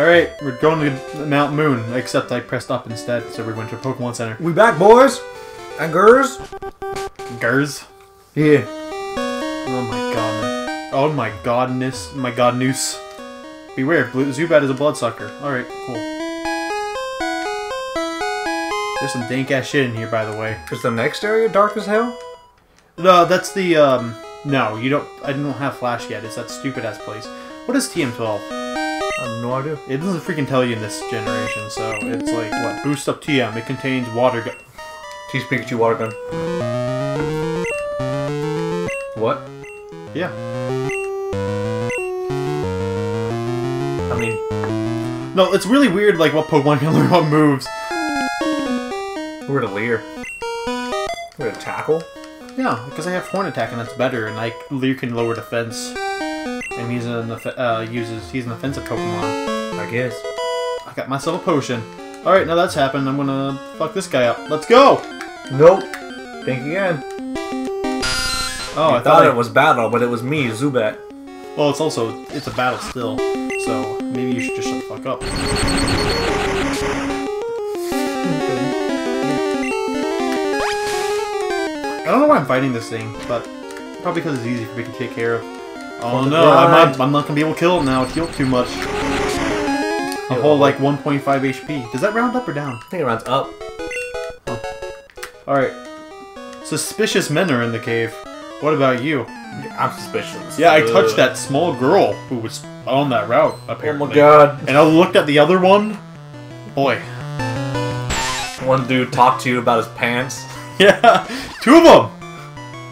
Alright, we're going to Mount Moon, except I pressed up instead, so we went to Pokemon Center. We back, boys and girls. Gers? Yeah. Oh my god. Oh my godness. My god noose. Beware, Blue Zubat is a bloodsucker. Alright, cool. There's some dank ass shit in here, by the way. Is the next area dark as hell? No, that's the, um... No, you don't... I don't have Flash yet. It's that stupid ass place. What is TM12? I have no idea. It doesn't freaking tell you in this generation, so it's like, what? Boost up TM. It contains water gun. Teach Pikachu water gun. What? Yeah. I mean, No, it's really weird, like, what Pokemon can learn what moves. we're to Leer. We're to tackle. Yeah, because I have Horn Attack and that's better, and like Leer can lower defense, and he's an uh, uses he's an offensive Pokemon. I guess. I got myself a potion. All right, now that's happened. I'm gonna fuck this guy up. Let's go. Nope. Think again. Oh, I, I thought I- it was battle, but it was me, Zubat. Well, it's also it's a battle still, so maybe you should just shut the fuck up. I don't know why I'm fighting this thing, but probably because it's easy for me to take care of. Oh no, I'm not, I'm not gonna be able to kill it now. It healed too much. A whole like 1.5 HP. Does that round up or down? I think it rounds up. Alright. Suspicious men are in the cave. What about you? I'm suspicious. Yeah, I touched that small girl who was on that route, apparently. Oh my god. And I looked at the other one. Boy. One dude talked to you about his pants. Yeah, two of them!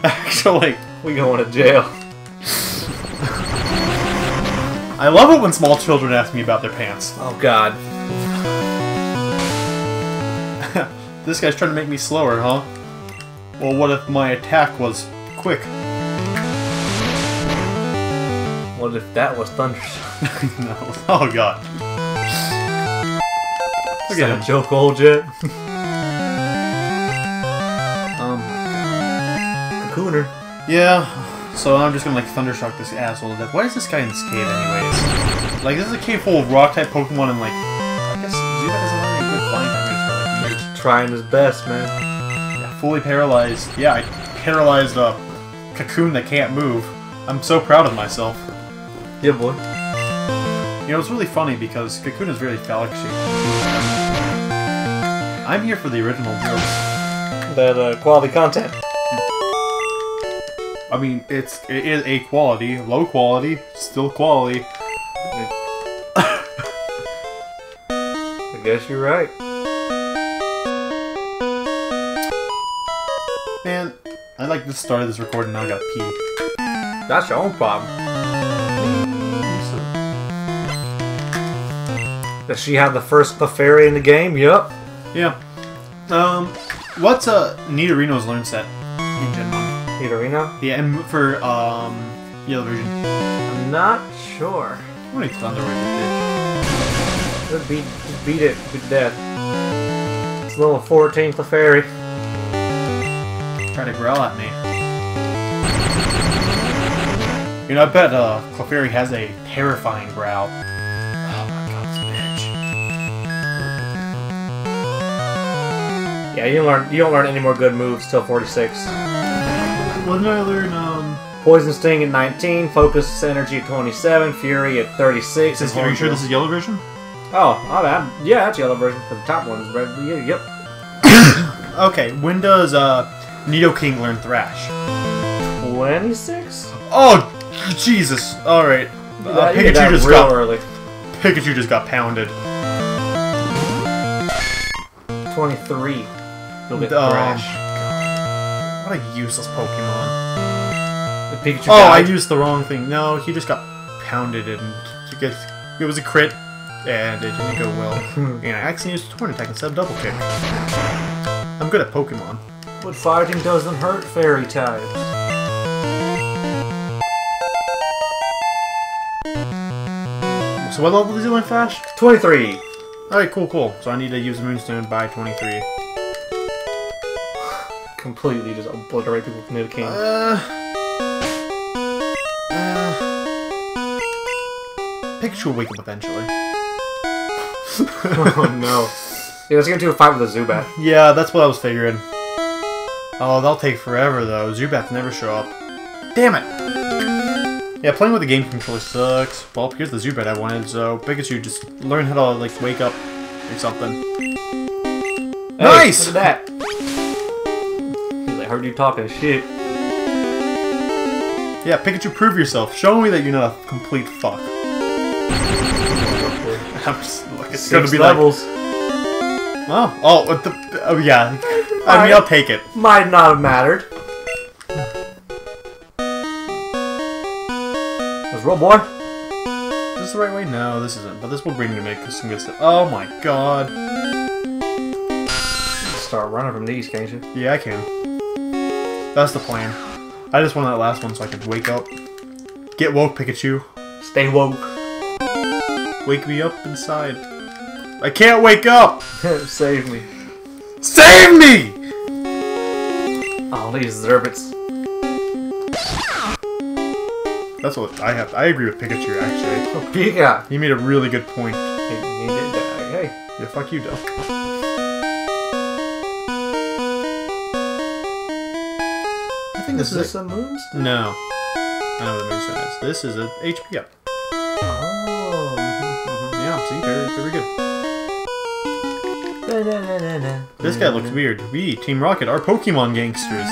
Actually. We going to jail. I love it when small children ask me about their pants. Oh god. This guy's trying to make me slower, huh? Well, what if my attack was quick? What if that was thunder? no. Oh god. Is that at a joke, old jet? Um, Kakuna. yeah. So I'm just gonna like thundershock this asshole to death. Why is this guy in this cave anyways? Like this is a cave full of rock type Pokemon and like I guess Zubat doesn't have any good flying damage for like years. Trying his best, man. Yeah, fully paralyzed. Yeah, I paralyzed a cocoon that can't move. I'm so proud of myself. Yeah, boy. You know, it's really funny because Kakuna is very phallic shaped. I'm here for the original jokes. That uh, quality content. I mean, it's it is a quality, low quality, still quality. I guess you're right. Man, I like the start of this recording. Now I gotta pee. That's your own problem. Does she have the first Clefairy in the game? Yup. Yeah. Um, what's uh Nidorino's learn set Yeah, and for um Yellow version. I'm not sure. What is Thunder Wave Just beat, just beat it to death. It's level 14 Clefairy. Try to growl at me. You know, I bet uh Clefairy has a terrifying growl. Oh my god, this bitch. Yeah, you don't learn. You don't learn any more good moves till 46. When did I learn um? Poison Sting at 19, Focus Energy at 27, Fury at 36. Is, are you sure this is yellow version? Oh, oh that, yeah, that's yellow version. Because the top one is red. Yeah, yep. Okay, when does uh Nidoking learn Thrash? 26. Oh Jesus! All right, uh, That- you did Pikachu just real got early. Pikachu just got pounded. 23. You'll get Um, Thrash. What a useless Pokemon. The Pikachu Oh, I used the wrong thing. No, he just got pounded and it was a crit and it didn't go well. and I accidentally used Horn Attack instead of Double Kick. I'm good at Pokemon. But fighting doesn't hurt fairy types. So what level he learn Flash? 23. Alright, cool, cool. So I need to use Moonstone by 23. Completely just obliterate people with Nidoking. Uh, uh, Pikachu will wake up eventually. oh no. Yeah, let's get into a fight with a Zubat. Yeah, that's what I was figuring. Oh, that'll take forever though. Zubats never show up. Damn it! Yeah, playing with the game controller sucks. Well, here's the Zubat I wanted, so Pikachu just learn how to like wake up or something. Hey, Nice! Look at that. Heard you talking shit. Yeah, Pikachu, prove yourself. Show me that you're not a complete fuck. I'm just like, it's gonna be levels. like, oh, oh, what the, oh yeah. I mean, I'll take it. Might not have mattered. Let's roll, boy. Is this the right way? No, this isn't. But this will bring me to make some good stuff. Oh my god. Start running from these, can't you? Yeah, I can. That's the plan. I just wanted that last one so I could wake up. Get woke, Pikachu. Stay woke. Wake me up inside. I can't wake up! Save me. Save me! Oh, All these Zubats. That's what I have. I agree with Pikachu, actually. Oh, Pika. He made a really good point. He, he did that. Hey. Yeah, fuck you, Dill. I think this Is this a moonstone? No. I know what the moonstone is. This is a HP up. Oh. Yeah, see? Very, very good. This guy looks weird. We, Team Rocket, are Pokemon gangsters.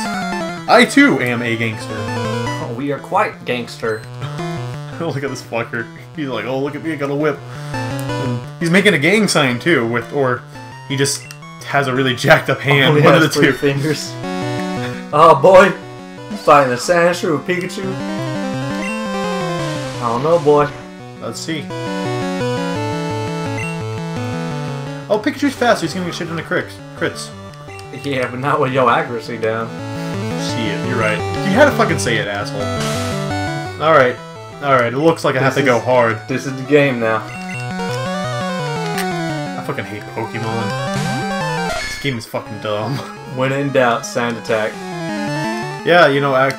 I too am a gangster. Oh, we are quite gangster. look at this fucker. He's like, oh, look at me, I got a whip. And he's making a gang sign too, with or he just has a really jacked up oh, hand. Only One of the two. fingers. Oh boy, fighting a Sandshrew with Pikachu. I don't know, boy. Let's see. Oh, Pikachu's fast. He's gonna get shit into crits. Crits. Yeah, but not with your accuracy down. Shit, you're right. You had to fucking say it, asshole. All right, all right. It looks like I have This to go hard. This is the game now. I fucking hate Pokemon. This game is fucking dumb. When in doubt, sand attack. Yeah, you know, I, it's.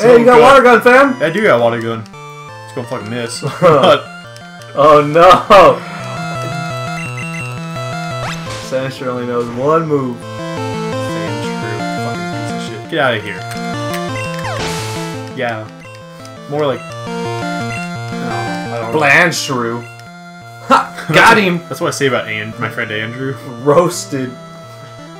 hey, you got water gun, fam? I do got water gun. It's gonna fucking miss. Oh no! Sandshrew only knows one move. Damn true. Fucking piece of shit. Get out of here. Yeah. More like. No. Blandshrew. Ha! Got him! That's what I say about And my friend Andrew. Roasted.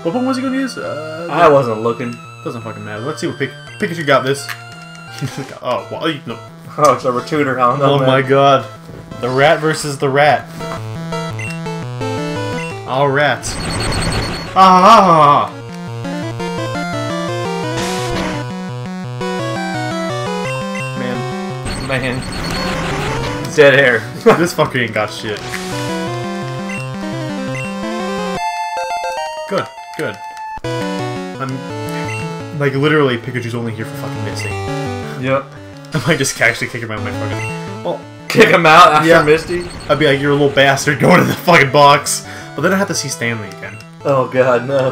What one was he gonna use? Uh, I wasn't looking. doesn't fucking matter. Let's see what Pik- Pikachu got this. oh, well, you know. Oh, it's a Rattata Hound. Oh my god. The rat versus the rat. All rats. Ah! Man, Man. Dead air. this fucker ain't got shit. Good, good. I'm like literally Pikachu's only here for fucking Misty. yep. I might just actually kick him out of my fucking. Well, Kick him out after Yeah. Misty. I'd be like, you're a little bastard, go into the fucking box. But then I have to see Stanley again. Oh god, no.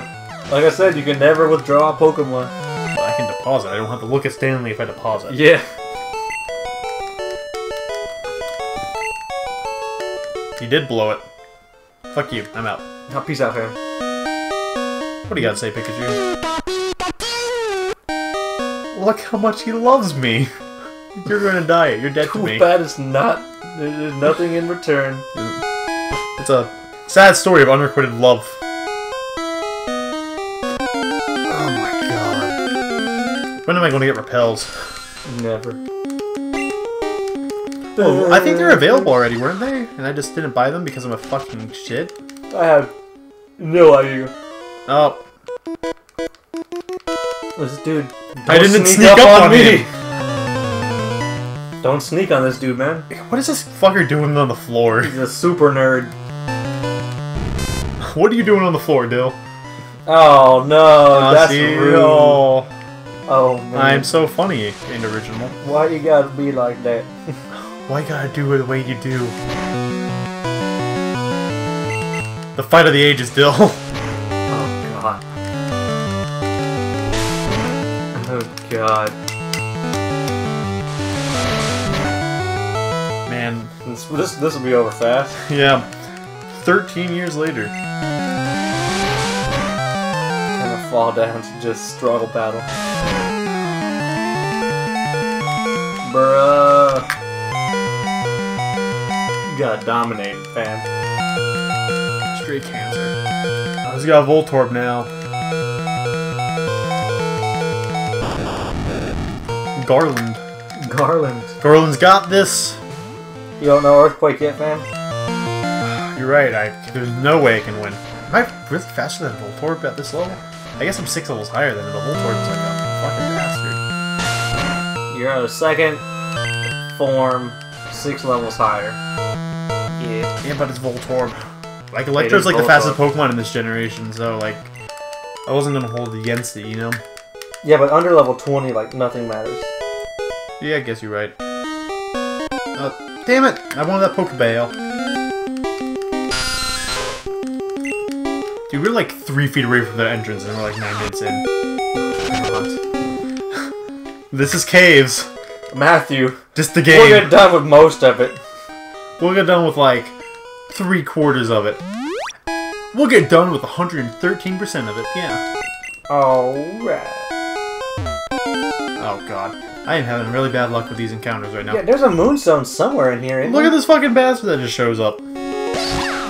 Like I said, you can never withdraw a Pokemon. But I can deposit. I don't have to look at Stanley if I deposit. Yeah. You did blow it. Fuck you. I'm out. Oh, peace out, fam. What do you got to say, Pikachu? Look how much he loves me. You're gonna die. You're dead to me. bad it's not. There's nothing in return. It's a sad story of unrequited love. Oh my god. When am I going to get repels? Never. Well, I think they're available already, weren't they? And I just didn't buy them because I'm a fucking shit. I have no idea. Oh, This dude. I didn't sneak up on me. Don't sneak on this dude, man. what is this fucker doing on the floor? He's a super nerd. What are you doing on the floor, Dill? Oh no, Oh, that's see? rude. Oh, Oh man, I'm so funny in original. why you gotta be like that? Why you gotta do it the way you do? The fight of the ages, Dill. God. Man, This this this will be over fast. Yeah. 13 years later. I'm gonna fall down to just struggle battle. Bruh. You got dominated, fam. Straight cancer. He's got Voltorb now. Garland. Garland. Garland's got this. You don't know Earthquake yet, man? You're right. I there's no way I can win. Am I really faster than Voltorb at this level? I guess I'm six levels higher than him, but Voltorb's like a fucking bastard. You're a second form, six levels higher. Yeah. Yeah, but it's Voltorb. Like Electrode's is like the fastest Pokemon in this generation, so like I wasn't gonna hold against it, you know? Yeah, but under level 20, like, nothing matters. Yeah, I guess you're right. Uh, damn it! I wanted that Pokeball. Dude, we're like three feet away from the entrance and we're like nine minutes in. This is caves. Matthew, Just the game. we'll get done with most of it. We'll get done with like three quarters of it. We'll get done with 113% of it, yeah. Alright. Oh god. I am having really bad luck with these encounters right now. Yeah, there's a moonstone somewhere in here. Look there? at this fucking bastard that just shows up.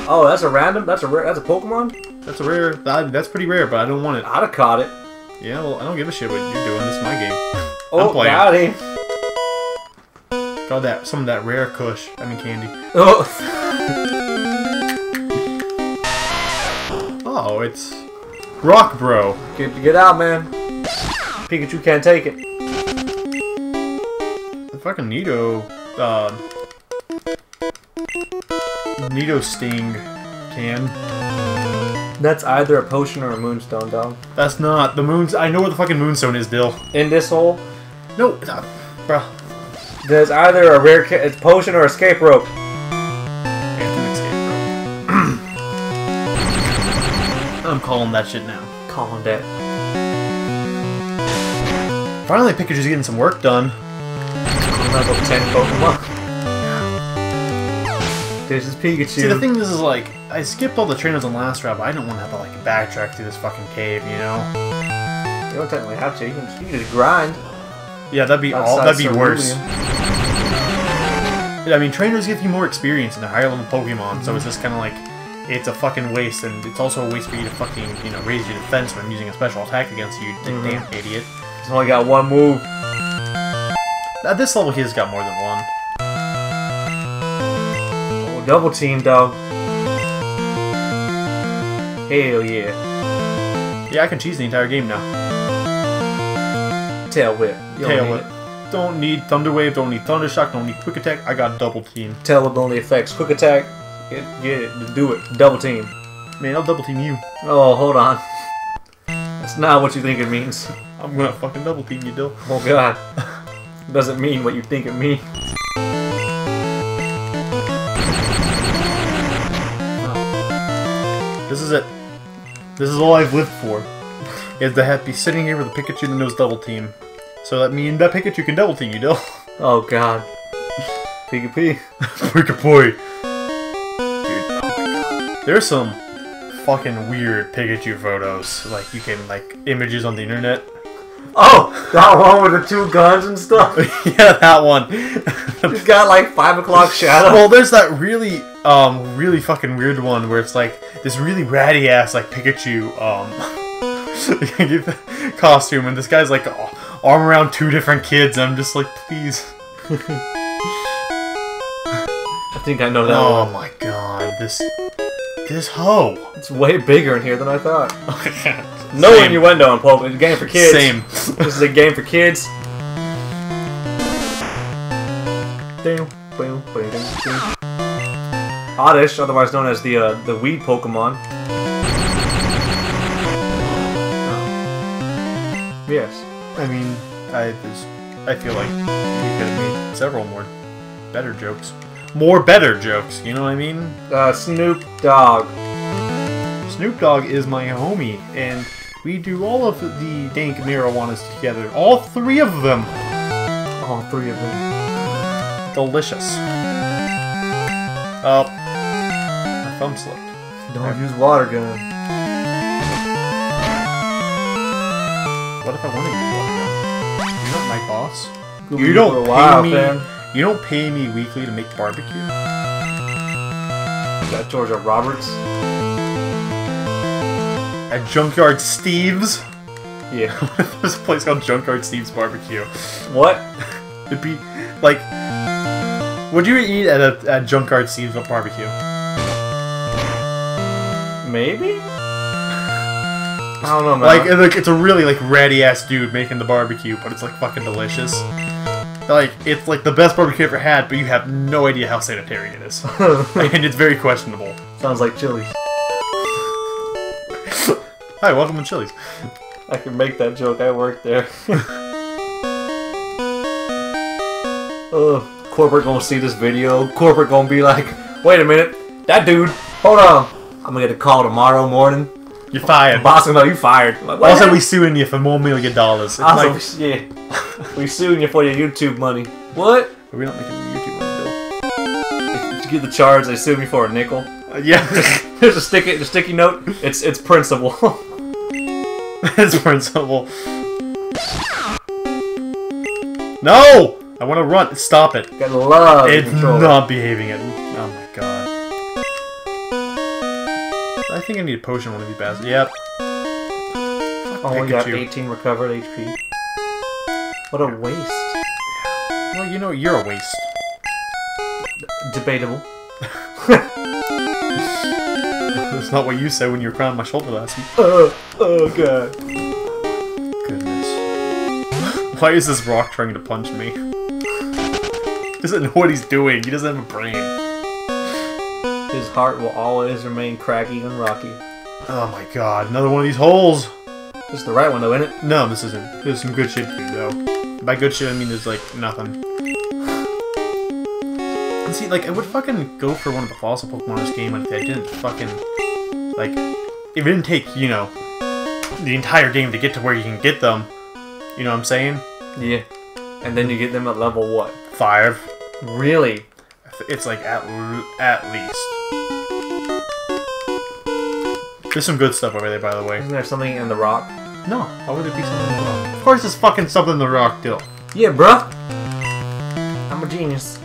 Oh, that's a random. That's a rare. That's a Pokemon. That's a rare. That, that's pretty rare, but I don't want it. I'd have caught it. Yeah, well, I don't give a shit what you're doing. This is my game. Oh, playing. got him. Got that some of that rare Kush. I mean candy. Oh, Oh, it's Rock Bro. get get out, man. Pikachu can't take it. The fucking Nido. Uh, Nido Sting can. That's either a potion or a moonstone, dog. That's not the moons. I know where the fucking Moonstone is, Dill. In this hole, No, it's not, bruh. there's either a rare ca- it's potion or escape rope. Phantom Escape, bro. I'm calling that shit now. Calm that. Finally, Pikachu's getting some work done. Level 10 Pokemon. This is Pikachu. See, the thing is, is like, I skipped all the trainers on last route, but I don't want to have to like backtrack through this fucking cave, you know? You don't technically have to. You can, you can just grind. Yeah, that'd be all. That'd be worse. I mean, trainers give you more experience in the higher level Pokemon, so it's just kind of like it's a fucking waste, and it's also a waste for you to fucking you know raise your defense when using a special attack against you, you Mhm. damn idiot. He's only got one move. At this level, he's got more than one. Oh, double team, dog. Hell yeah. Yeah, I can cheese the entire game now. Tail whip. You don't Tail need whip. Don't need Thunder Wave, don't need Thunder Shock, don't need Quick Attack. I got Double Team. Tail whip only affects quick attack. Get, get it. Do it. Double team. Man, I'll Double Team you. Oh, hold on. That's not what you think it means. I'm gonna fucking Double Team you, Dill. Oh god. Doesn't mean what you think it means. This is it. This is all I've lived for. Is to have be sitting here with a Pikachu that knows Double Team. So that means that Pikachu can Double Team you, Dill. Oh god. Pika P. Pikachu. Dude, oh my. There's some fucking weird Pikachu photos. Like, you can, like, images on the internet. Oh! That one with the two guns and stuff. yeah, that one. He's got like 5 o'clock shadow. well, there's that really, um, really fucking weird one where it's like this really ratty ass, like, Pikachu, um, costume, and this guy's like arm around two different kids, and I'm just like, please. I think I know that Oh one. my god, this. This hoe. It's way bigger in here than I thought. No Same. innuendo in Pokemon. It's a game for kids. Same. This is a game for kids. Oddish, otherwise known as the uh, the weed Pokemon. Yes. I mean, I just, I feel like you could have made several more better jokes. More better jokes, you know what I mean? Uh, Snoop Dogg. Snoop Dogg is my homie, and we do all of the dank marijuanas together. All three of them. All three of them. Delicious. Oh. My thumb slipped. Don't use water gun. What if I want to use water gun? You're not my boss. Could You don't pay while, me. You don't pay me weekly to make barbecue. That Georgia Roberts. At Junkyard Steve's. Yeah. There's a place called Junkyard Steve's Barbecue. what? It'd be like, would you eat at a at Junkyard Steve's barbecue? Maybe? I don't know, man. Like, like it's a really like ratty ass dude making the barbecue, but it's like fucking delicious. Like it's like the best barbecue I've ever had, but you have no idea how sanitary it is, and it's very questionable. Sounds like Chili's. Hi, welcome to Chili's. I can make that joke. I work there. Ugh. Corporate gonna see this video. Corporate gonna be like, wait a minute, that dude. Hold on. I'm gonna get a call tomorrow morning. You're fired. Boss know you fired. I'm like? Also, we suing you for more million dollars. Also, like, yeah. we suing you for your YouTube money. What? we're not making a YouTube money, Did you get the charge? They sued me for a nickel. Uh, yeah, There's a sticky, the sticky note. It's it's principal. it's principle. No, I want to run. Stop it. Gotta love It's control. not behaving it. Oh my god. I think I need a potion one of these bastards. Yep. Oh, Only got Pikachu. 18 recovered HP. What a waste. Well, you know, you're a waste. Debatable. That's not what you said when you were crying on my shoulder last week. Oh, oh god. Goodness. Why is this rock trying to punch me? He doesn't know what he's doing. He doesn't have a brain. His heart will always remain craggy and rocky. Oh my god, another one of these holes! This is the right one though, isn't it? No, this isn't. There's some good shit here, though. By good shit, I mean there's, like, nothing. See, like, I would fucking go for one of the fossil Pokemon in this game if I didn't fucking, like, if it didn't take, you know, the entire game to get to where you can get them. You know what I'm saying? Yeah. And then you get them at level what? Five. Really? It's like at at least. There's some good stuff over there, by the way. Isn't there something in the rock? No, why would it be something in the rock? Of course, it's fucking something in the rock, Dill. Yeah, bruh. I'm a genius.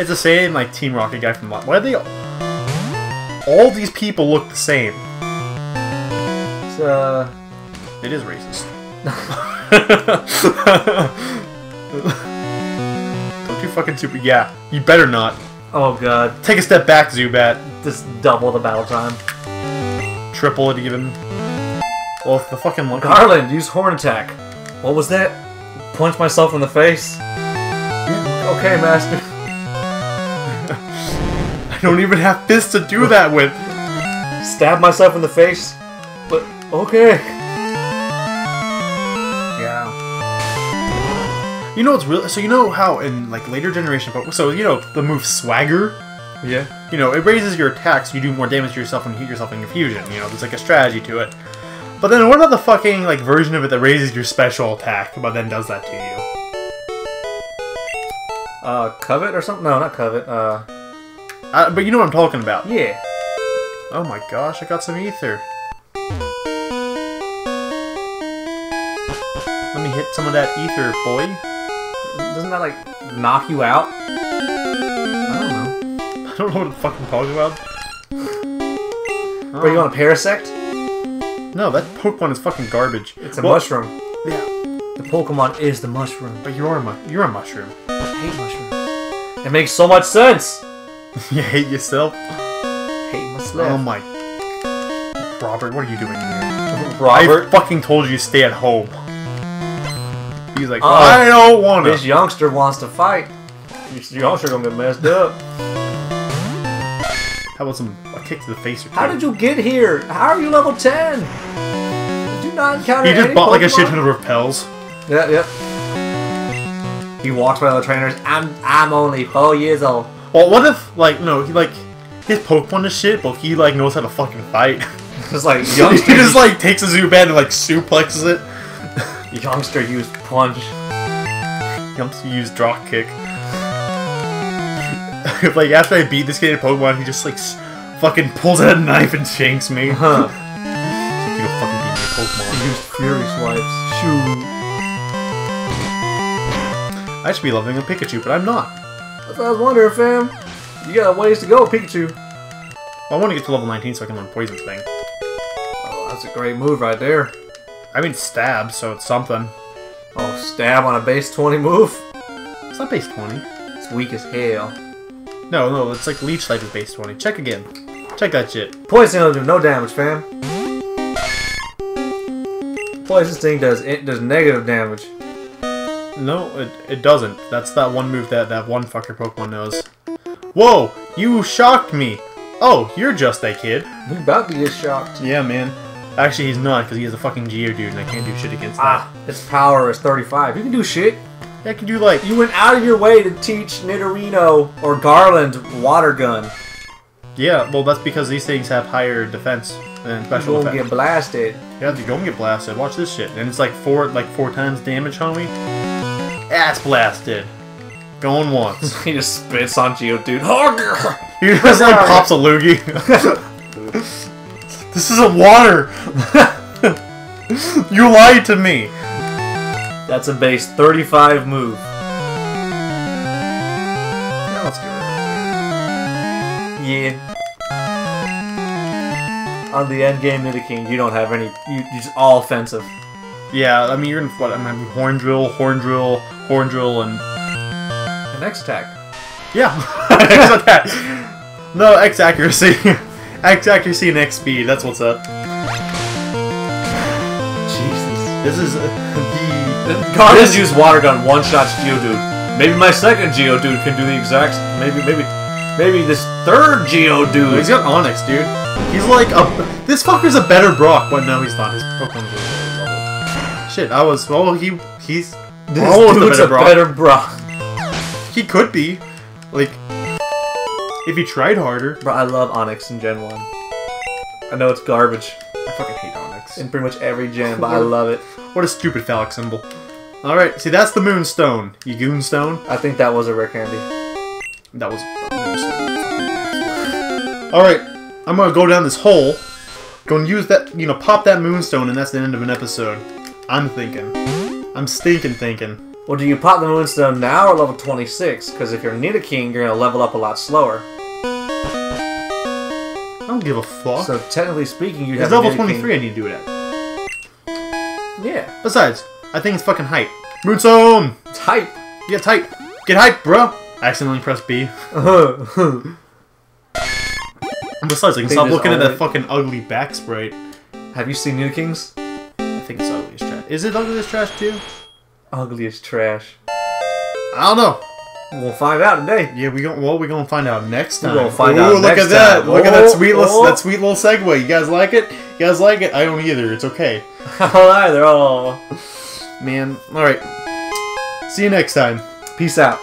It's the same like Team Rocket guy from. Why are they? All these people look the same. It's, uh... It is racist. Don't you fucking super? Yeah, you better not. Oh god. Take a step back, Zubat. Just double the battle time. Triple it even. Well, the fucking monkey. Garland, use horn attack. What was that? Punch myself in the face? Okay, master. I don't even have fists to do that with. Stab myself in the face? But, okay. Yeah. You know what's real? So you know how in like later generation, but so you know the move Swagger. Yeah. You know it raises your attacks. You do more damage to yourself when you hit yourself in confusion. You know there's like a strategy to it. But then what about the fucking like version of it that raises your special attack, but then does that to you? Uh, covet or something? No, not covet. Uh, Uh, but you know what I'm talking about. yeah. Oh my gosh, I got some ether. Let me hit some of that ether, boy. Doesn't that, like, knock you out? I don't know. I don't know what I'm fucking talking about. Are you on a parasect? No, that Pokemon is fucking garbage. It's a Well, mushroom. Yeah, The Pokemon is the mushroom. but you're a mu- you're a mushroom. I hate mushrooms. It makes so much sense. you hate yourself. Hate myself. Oh my. Robert, what are you doing here? Robert, I fucking told you to stay at home. He's like, Oh. I don't want to. this youngster wants to fight. This youngster gonna get messed up. How about some a kick to the face or two? How did you get here? How are you level 10? Did you not encounter He just any bought like a Pokemon? shit ton of repels. Yep, yep. He walks by the trainers. I'm I'm only four years old. Well, what if like no, he like his Pokemon is shit, but he like knows how to fucking fight. Just like he youngster, just like takes a Zubat and like suplexes it. youngster used punch. Youngster wants to use drop kick. like after I beat this kid in Pokemon, he just like s- fucking pulls out a knife and shanks me. Huh. You fucking beat me Pokemon. Used Fury swipes. Shoot. I should be loving a Pikachu, but I'm not. That's what I was wondering, fam. You got a ways to go, Pikachu. I want to get to level 19 so I can learn Poison Sting. Oh, that's a great move right there. I mean, stab, so it's something. Oh, stab on a base 20 move? It's not base 20. It's weak as hell. No, no, it's like Leech Life is base 20. Check again. Check that shit. Poison will do no damage, fam. Poison Sting does it does negative damage. No, it, it doesn't. That's that one move that that one fucker Pokemon knows. Whoa! You shocked me! Oh, you're just that kid. We about to get shocked. Yeah, man. Actually, he's not, because he has a fucking Geodude, and I can't do shit against that. Ah, its power is 35. You can do shit. I can do, like... You went out of your way to teach Nidorino or Garland Water Gun. Yeah, well, that's because these things have higher defense than You special won't defense. get blasted. Yeah, you don't get blasted. Watch this shit. And it's like four, like four times damage, homie. Ass blasted. Going once. he just spits on Geodude. Hugger! He just like pops a loogie. this isn't water. you lied to me. That's a base 35 move. Yeah, let's get rid of Yeah. On the end game Nidoking, you don't have any. You, you just all offensive. Yeah, I mean you're in what? I'm having horn drill, horn drill, horn drill, and And next attack. yeah, X attack. No X accuracy, X accuracy and X speed. That's what's up. Jesus. This is uh, the Garland used water gun one shots Geodude. Maybe my second Geodude can do the exact. Maybe maybe maybe this third Geodude. He's got Onix, dude. He's like a. This fucker's a better Brock, but no, he's not. His Pokemon's really low level. Shit, I was. Well, he he's this almost a better a Brock. He could be, like, if he tried harder. Bro, I love Onix in Gen 1. I know it's garbage I fucking hate Onix. in pretty much every gen, but I love it. What a stupid phallic symbol. All right, see that's the Moonstone. You Goonstone. I think that was a rare candy. That was. All right, I'm gonna go down this hole. Gonna use that, you know, pop that Moonstone, and that's the end of an episode. I'm thinking. I'm stinking thinking. Well, do you pop the Moonstone now or level 26? Because if you're Nidoking, you're going to level up a lot slower. I don't give a fuck. So technically speaking, it's have level 23 I need to do it at. Yeah. Besides, I think it's fucking hype. Moonstone! It's hype. Get hype! Get hype, bro! Accidentally pressed B. And besides, I can stop looking at that fucking ugly back sprite. have you seen New Kings? I think it's ugly. Is it Ugliest trash too? Ugliest trash. I don't know. We'll find out today. Yeah, we gon' well, we gonna find out next time. We time. gonna find Ooh, out look at that! time. Look at that Oh, sweet little oh, oh. that sweet little segue. You guys like it? You guys like it? I don't either. It's okay. I don't Either. Oh. Man, all right. See you next time. Peace out.